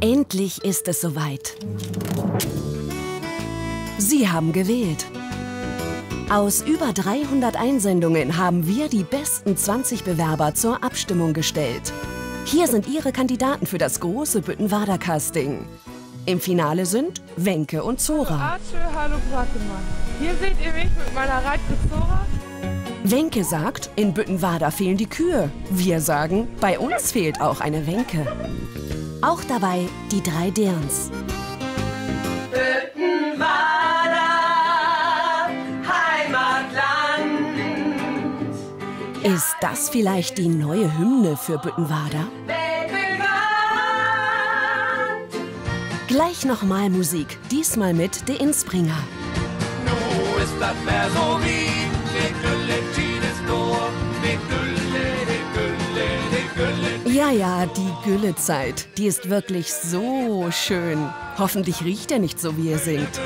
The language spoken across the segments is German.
Endlich ist es soweit. Sie haben gewählt. Aus über 300 Einsendungen haben wir die besten 20 Bewerber zur Abstimmung gestellt. Hier sind Ihre Kandidaten für das große Büttenwader Casting. Im Finale sind Wenke und Zora. Arthur, hallo Brackemann. Hier seht ihr mich mit meiner Reitkuh Zora. Wenke sagt, in Büttenwader fehlen die Kühe. Wir sagen, bei uns fehlt auch eine Wenke. Auch dabei die drei Dirns. Ist das vielleicht die neue Hymne für Büttenwader? Gleich nochmal Musik, diesmal mit De Inspringer. Nu ist das mehr so wie Ja, ja, die Güllezeit, die ist wirklich so schön. Hoffentlich riecht er nicht so, wie er singt.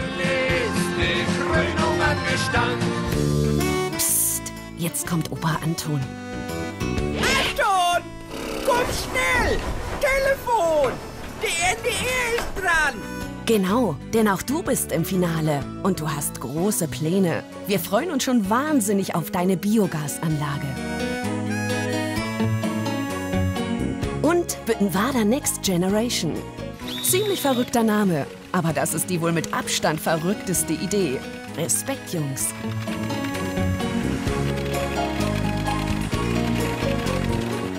Psst, jetzt kommt Opa Anton. Anton! Komm schnell! Telefon! Die NDR ist dran! Genau, denn auch du bist im Finale und du hast große Pläne. Wir freuen uns schon wahnsinnig auf deine Biogasanlage. Und Büttenwader Next Generation. Ziemlich verrückter Name, aber das ist die wohl mit Abstand verrückteste Idee. Respekt, Jungs.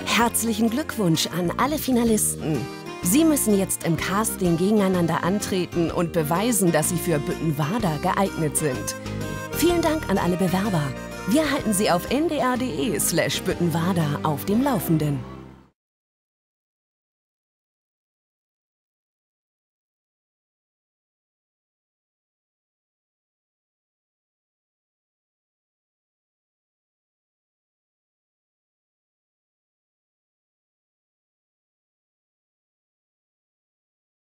Herzlichen Glückwunsch an alle Finalisten. Sie müssen jetzt im Casting gegeneinander antreten und beweisen, dass Sie für Büttenwader geeignet sind. Vielen Dank an alle Bewerber. Wir halten Sie auf ndr.de slash Büttenwader auf dem Laufenden.